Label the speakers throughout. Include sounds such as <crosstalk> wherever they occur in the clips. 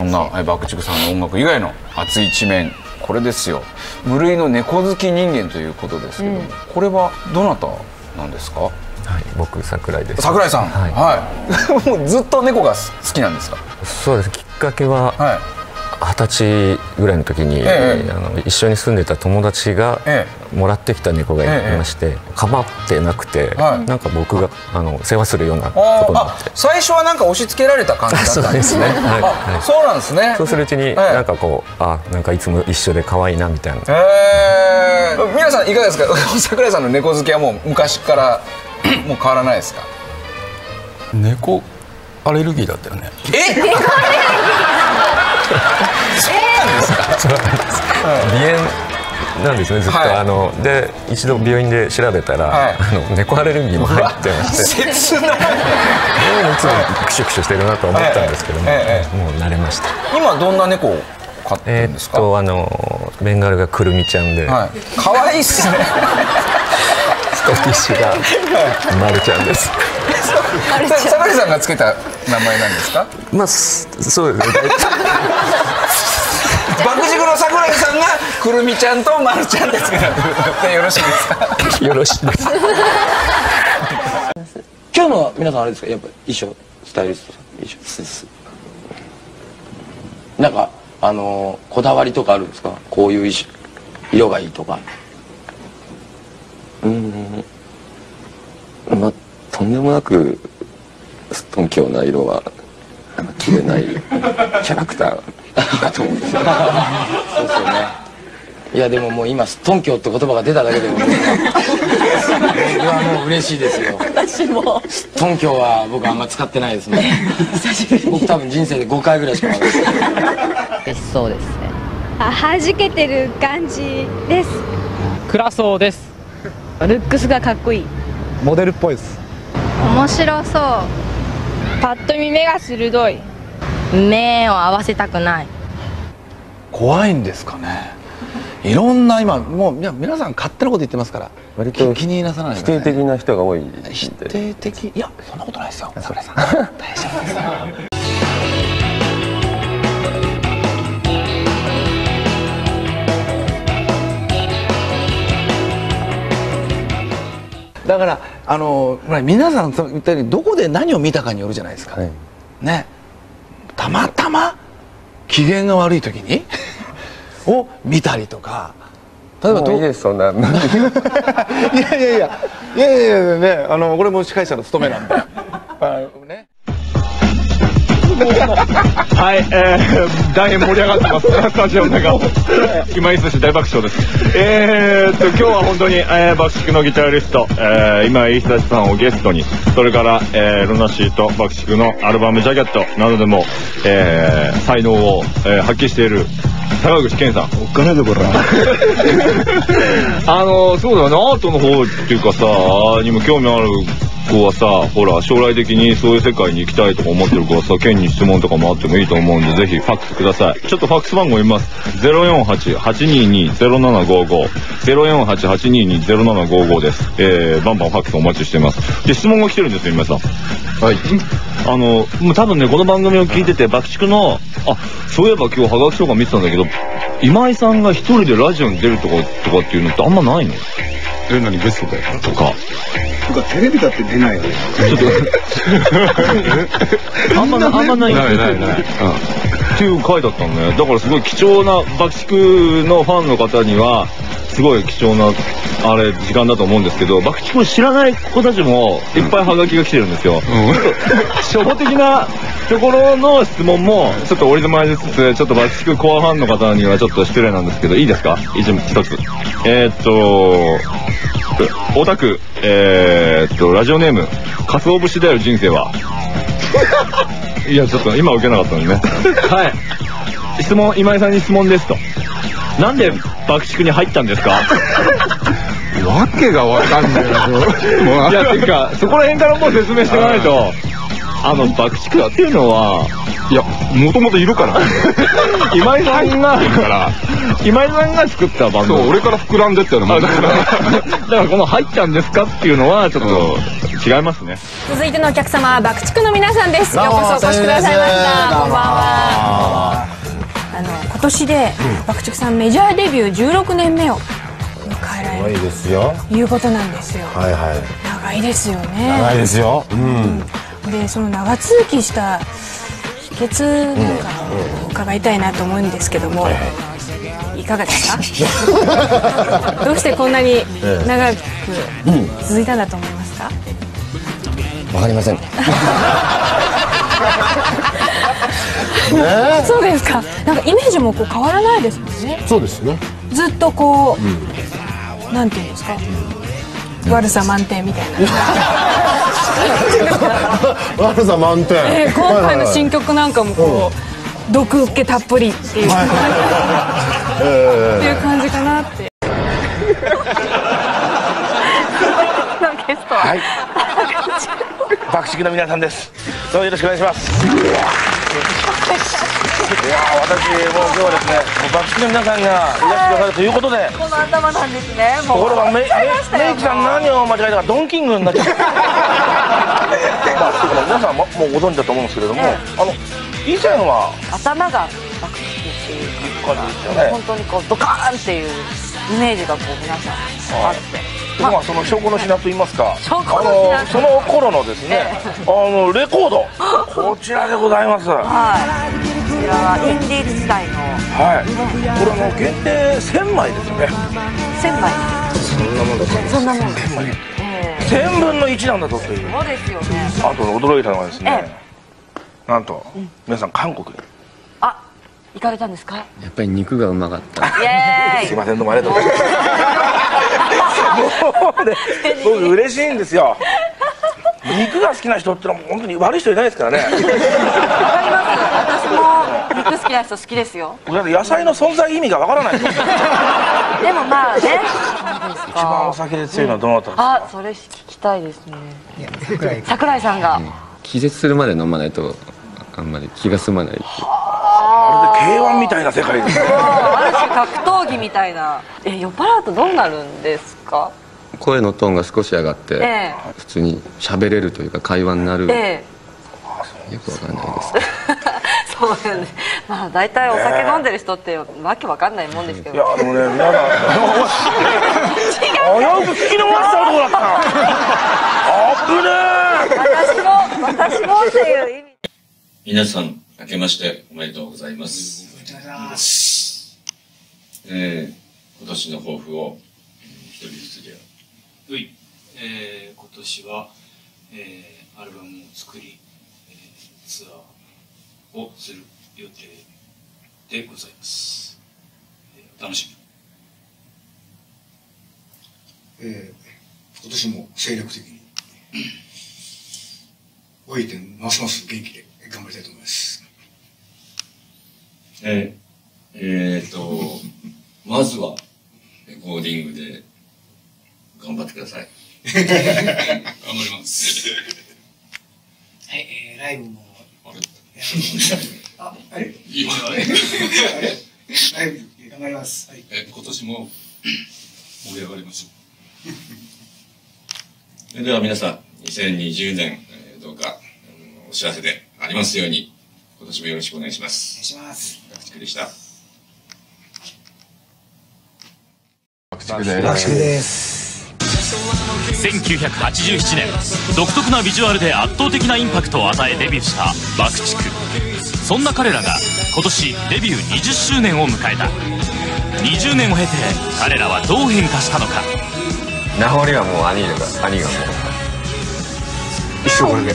Speaker 1: そんなえ爆竹さんの音楽以外の熱い一面これですよ。無類の猫好き人間ということですけども、これはどなたなんですか？
Speaker 2: はい、僕桜井です。
Speaker 1: 桜井さん。
Speaker 2: はい。
Speaker 1: はい、<laughs> もうずっと猫が好きなんですか？
Speaker 2: そうです。きっかけは
Speaker 1: はい
Speaker 2: 二十歳ぐらいの時に、
Speaker 1: ええ。
Speaker 2: あの一緒に住んでた友達が
Speaker 1: え
Speaker 2: もらってきた猫がいまして、かばってなくて、
Speaker 1: はい。
Speaker 2: なんか僕があの世話するようなことになって。
Speaker 1: 最初はなんか押し付けられた感じだったんですね。<laughs>
Speaker 2: そうですね。はい
Speaker 1: あ
Speaker 2: はい。
Speaker 1: そうなんですね。
Speaker 2: そうするうちに、
Speaker 1: ええ。
Speaker 2: なんかこうあなんかいつも一緒で可愛いなみたいな。
Speaker 1: えー、皆さんいかがですか？<laughs> 桜井さんの猫好きはもう昔から <laughs> もう変わらないですか？
Speaker 3: 猫アレルギーだったよね。
Speaker 1: え？
Speaker 2: 鼻炎なんですねずっと、
Speaker 1: はい。
Speaker 2: あので一度病院で調べたら、
Speaker 1: はい。
Speaker 2: あの猫アレルギーも入ってまして。
Speaker 1: 切ない。
Speaker 2: いつもクシュクシュしてるなと思ったんですけども、
Speaker 1: ええ
Speaker 2: もう慣れました。
Speaker 1: 今どんな猫を飼って
Speaker 2: え
Speaker 1: るんですか、
Speaker 2: ーっとあのベンガルがくるみちゃんで、
Speaker 1: はい。可愛いっすね。
Speaker 2: スコティッシュがまるちゃんです。
Speaker 1: さ桜井さんがつけた名前なんですか？
Speaker 2: まあすそうですね
Speaker 1: 爆竹の桜井さんがくるみちゃんとまるちゃんでつけたってよろしいですか
Speaker 2: よろしいです
Speaker 4: 今日の皆さんあれですか？やっぱ衣装スタイリストさん衣装。スーツなんかあのーこだわりとかあるんですか？こういう衣装。色がいいとか。
Speaker 5: うん。まあとんでもなくすっとんきょうな色は着れない。キャラクター。と思うんですよ
Speaker 4: そうですよね。いやでももう今「すっとんきょう」って言葉が出ただけでも僕はもう嬉しいですよ。
Speaker 6: 私も
Speaker 4: とんきょうは僕あんま使ってないですもん。<laughs> 僕多分人生で5回ぐらいしかない。です
Speaker 6: 別荘ですね。
Speaker 7: あ <laughs> 弾けてる感じです。
Speaker 8: 暗そうです。
Speaker 6: ルックスがかっこいい
Speaker 8: モデルっぽいです。
Speaker 7: 面白そう。パッと見目が鋭い
Speaker 6: 目を合わせたくない。
Speaker 3: 怖いんですかね。いろんな今もういや皆さん勝手なこと言ってますから。
Speaker 5: 割と
Speaker 3: 気になさないで
Speaker 5: 否定的な人が多い
Speaker 3: 否定的？いやそんなことないですよ。桜井さん。大丈夫です。<laughs> だからあの皆さんそう言ったようにどこで何を見たかによるじゃないですか、
Speaker 5: はい。
Speaker 3: ねたまたま機嫌が悪い時に <laughs> を見たりとか。例えばど
Speaker 5: もう？いいですそんな。<laughs>
Speaker 3: いやいやいや。いやいやいやねあのこれも司会者の務めなんで。<laughs> あのね <laughs>
Speaker 9: はい、えー、大変盛り上がってます。スタジオの中。今井寿大爆笑です。えーっと、今日は本当に、えー、爆竹のギタリスト、えー、今井久志さんをゲストに、それから、えー、ルナシーと爆竹のアルバムジャケットなどでも、えー、才能を、えー、発揮している、坂口健さん。おっかないぞ、これ。あの、そうだよね、アートの方っていうかさ、にも興味ある子はさ、ほら、将来的にそういう世界に行きたいとか思ってる子はさ、県に質問とかもあってもいいと思うんで、ぜひファックスください。ちょっとファックス番号言います。048-822-0755。048-822-0755です。えー、バンバンファックスお待ちしてます。で、質問が来てるんですよ、皆さん。はい。あの、もう多分ね、この番組を聞いてて、爆竹の、あ、そういえば今日ハガキとか見てたんだけど、今井さんが一人でラジオに出るとか、とかっていうのってあんまないの？
Speaker 3: え何ゲストで
Speaker 9: とか。
Speaker 10: とかテレビだって出ないよね。
Speaker 9: ちょっと、<laughs> あんまな、あんまない
Speaker 3: ないないない
Speaker 9: っていう回だったのね。だからすごい貴重な、爆竹のファンの方には、すごい貴重な、あれ、時間だと思うんですけど、爆竹を知らない子たちも、いっぱいハガキが来てるんですよ。初歩的なところの質問も、ちょっと折り交ぜつつ、ちょっと爆竹コアファンの方にはちょっと失礼なんですけど、いいですか？一一つ。えー、っと、大田区、えー、っと、ラジオネーム、かつお節だよ人生は。<laughs> いや、ちょっと今受けなかったのにね。はい。質問、今井さんに質問ですと。なんで爆竹に入ったんですか？
Speaker 3: わけがわかんないなもう。
Speaker 9: いや、ていうか、そこら辺からもう説明していかないと、あの、爆竹っていうのは、
Speaker 3: いやもともといるから。<laughs>
Speaker 9: 今井さんが、今井さんが作ったバンド。
Speaker 3: そう俺から膨らんでったようなもん。だから <laughs>
Speaker 9: だからこの入ったんですかっていうのは、ちょっと違いますね。
Speaker 7: 続いてのお客様は爆竹の皆さんです。ようこそお越しくださいました。こんばんは
Speaker 11: 年で爆竹さんメジャーデビュー16年目を迎えられる
Speaker 12: いですよ。
Speaker 11: ということなんですよ。
Speaker 12: はいはい。
Speaker 11: 長いですよね。
Speaker 12: 長いですよ。うん。
Speaker 11: でその長続きした秘訣なんかを伺いたいなと思うんですけども、いかがですか？<laughs> <laughs> どうしてこんなに長く続いたんだと思いますか、
Speaker 5: わかりません <laughs>
Speaker 11: そうですか。なんかイメージもこう変わらないですもんね。
Speaker 12: そうですね。
Speaker 11: ずっとこう、なんていうんですか。悪さ満点みたいな。<laughs>
Speaker 12: 悪さ満点。
Speaker 11: えー今回の新曲なんかもこう、毒気たっぷりっていう、<laughs> っていう感じかなって。
Speaker 7: ゲストは
Speaker 3: はい。<laughs> 爆竹の皆さんです。どうもよろしくお願いしますいやー私もう今日はですねもう爆竹の皆さんがいらしてくださるということで。
Speaker 7: この頭なんですね。
Speaker 3: ところがメメ
Speaker 7: ちゃいましたよ
Speaker 3: メイクさん何を間違えたかドンキングになっちゃった。<laughs> まあ皆さんももうご存知だと思うんですけれども、あの以前は
Speaker 13: 頭が爆竹っていう
Speaker 3: 感じですよね。
Speaker 13: 本当にこうドカーンっていうイメージがこう皆さんあって
Speaker 3: まあ、その証拠の品といいますか。あのその頃のですね、あのレコード。こちらでございます。は
Speaker 13: はい。こちらはインディーズ時代の。
Speaker 3: い。これあの限定1000枚ですよね。
Speaker 13: 1000枚。
Speaker 3: そんなもんだ
Speaker 13: そんなもん。です
Speaker 3: 1000枚。
Speaker 13: え
Speaker 3: 1000分の1なんだぞという。
Speaker 13: えそうですよね。
Speaker 3: あと驚いたのはですね
Speaker 13: え
Speaker 3: なんと皆さん韓国に
Speaker 13: あ行かれたんですか？
Speaker 5: やっぱり肉がうまかった。
Speaker 3: すいませんどうもありがと。うございますもうね僕嬉しいんですよ。肉が好きな人ってのは本当に悪い人いないですからね。
Speaker 13: わかります。私も肉好きな人好きですよ。
Speaker 3: 僕だって野菜の存在意味がわからない。で
Speaker 13: もまあね。<laughs>
Speaker 3: 一番お
Speaker 13: か
Speaker 3: 酒で強いのはどなたですか？
Speaker 13: あそれ聞きたいですね。桜井さん。が。
Speaker 5: 気絶するまで飲まないとあんまり気が済まないっていう
Speaker 3: まるで K1 みたいな世界ですね。<laughs>
Speaker 13: ある種格闘技みたいな。え酔っ払うとどうなるんですか？
Speaker 5: 声のトーンが少し上がって、
Speaker 13: え
Speaker 5: 普通に喋れるというか会話になる、
Speaker 13: ええ。
Speaker 5: よくわかんないです。<laughs>
Speaker 13: そうなんですまあ大体お酒飲んでる人ってわけわかんないもんですけど。
Speaker 3: いやでもね皆さん危う。く聞き逃したとこだった。<laughs> あぶね
Speaker 13: 私も私もっていう意味。
Speaker 14: 皆さん、明けましておめでとうございます。えー、今年の抱負を、えー一人ずつで。
Speaker 15: はい、えー、今年は、えー、アルバムを作り、えー、ツアーをする予定でございます。えー、お楽しみに。
Speaker 10: えー今年も精力的においてますます元気で頑張りたいと思います
Speaker 14: えー、えーと、まずは、レコーディングで頑張ってください。
Speaker 15: 頑張ります。
Speaker 16: はい、えー、ライブも。あ、あれ
Speaker 15: いいよ
Speaker 16: あれライブ頑張ります。はい。
Speaker 15: え今年も盛り上がりましょ
Speaker 14: それでは皆さん、2020年、えーどうか、お幸せでありますように、今年もよろしくお願いします。
Speaker 16: お願いします。
Speaker 14: 爆竹でした。
Speaker 1: 爆竹です。
Speaker 16: 爆竹です。
Speaker 17: 1987年独特なビジュアルで圧倒的なインパクトを与えデビューした爆竹。そんな彼らが今年デビュー20周年を迎えた。20年を経て彼らはどう変化したのか。
Speaker 5: 名残はもう兄が兄がもう。
Speaker 12: 一生これで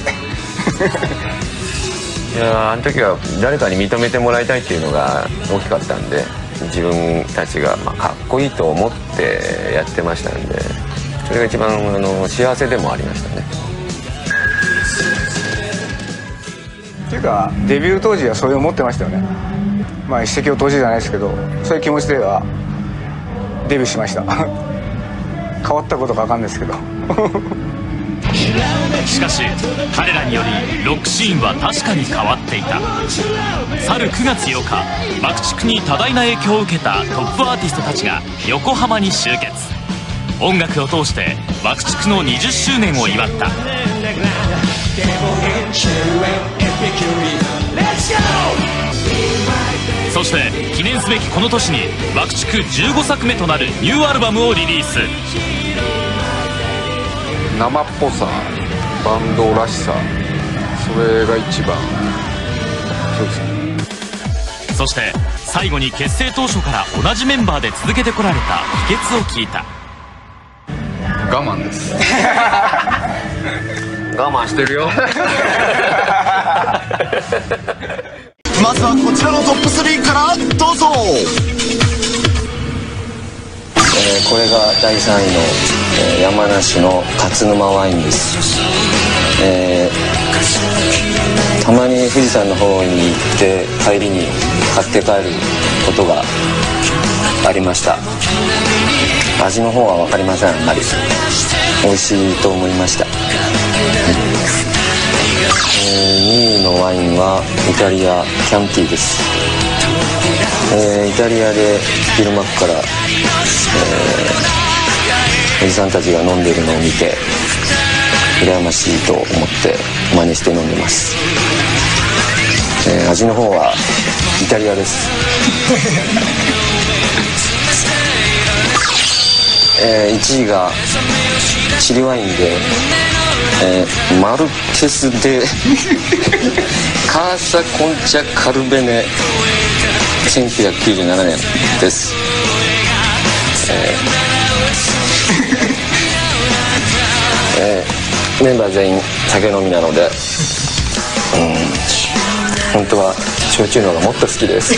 Speaker 5: いやあの時は誰かに認めてもらいたいっていうのが大きかったんで自分たちがまあかっこいいと思ってやってましたんでそれが一番あの幸せでもありましたね。
Speaker 18: っていうかデビュー当時はそれを思ってましたよね。まあ一石を投じじゃないですけどそういう気持ちではデビューしました。<laughs> 変わったことか分かんないですけど。
Speaker 17: しかし彼らによりロックシーンは確かに変わっていた。去る9月8日爆竹に多大な影響を受けたトップアーティストたちが横浜に集結。音楽を通して爆竹の20周年を祝った。そして記念すべきこの年に爆竹15作目となるニューアルバムをリリース。
Speaker 1: 生っぽさバンドらしさそれが一番。そうですね。
Speaker 17: そして最後に結成当初から同じメンバーで続けてこられた秘訣を聞いた。
Speaker 1: 我慢です。<laughs>
Speaker 19: 我慢してるよ。<laughs>
Speaker 20: まずはこちらのトップ3からどうぞ
Speaker 5: えーこれが第3位の、えー山梨の勝沼ワインです、えーたまに富士山の方に行って帰りに買って帰ることがありました。味の方は分かりませんあまり。美味しいと思いました、え2位のワインはイタリアキャンティです。えーイタリアで昼間っから、えーおじさんたちが飲んでるのを見て羨ましいと思って真似して飲んでます、えー味の方はイタリアです。<laughs> えー1位がチリワインで、えーマルテスで <laughs> カーサコンチャカルベネ1997年です、えー。えー。メンバー全員酒飲みなのでうん。本当は焼酎の方がもっと好きです。